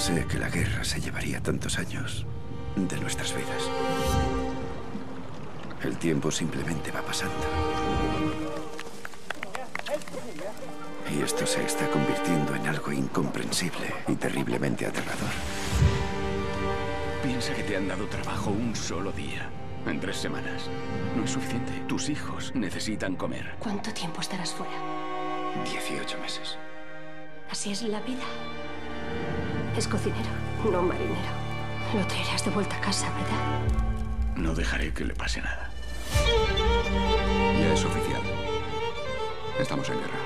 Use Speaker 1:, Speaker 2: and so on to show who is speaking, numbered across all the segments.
Speaker 1: pensé que la guerra se llevaría tantos años de nuestras vidas. El tiempo simplemente va pasando. Y esto se está convirtiendo en algo incomprensible y terriblemente aterrador.
Speaker 2: Piensa que te han dado trabajo un solo día. En tres semanas. No es suficiente. Tus hijos necesitan comer.
Speaker 3: ¿Cuánto tiempo estarás fuera?
Speaker 1: 18 meses.
Speaker 3: Así es la vida. Es cocinero, no marinero. Lo traerás de vuelta a casa, ¿verdad?
Speaker 2: No dejaré que le pase nada.
Speaker 4: Ya es oficial. Estamos en guerra.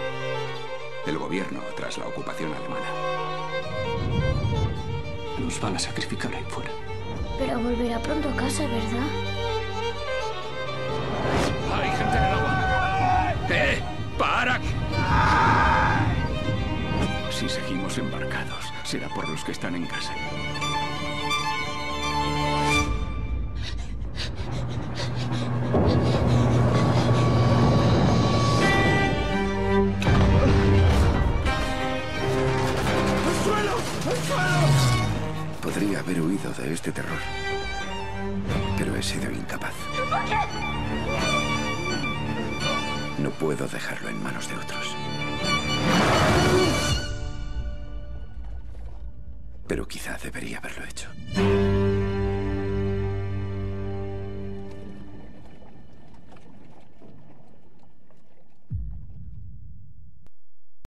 Speaker 4: El gobierno tras la ocupación alemana.
Speaker 2: Nos van a sacrificar ahí fuera.
Speaker 5: Pero volverá pronto a casa, ¿verdad?
Speaker 2: ¡Hay gente en el agua! ¡Eh! ¡Para! Si seguimos embarcados, será por los que están en casa.
Speaker 1: Podría haber huido de este terror. Pero he sido incapaz. No puedo dejarlo en manos de otros. Pero quizá debería haberlo hecho.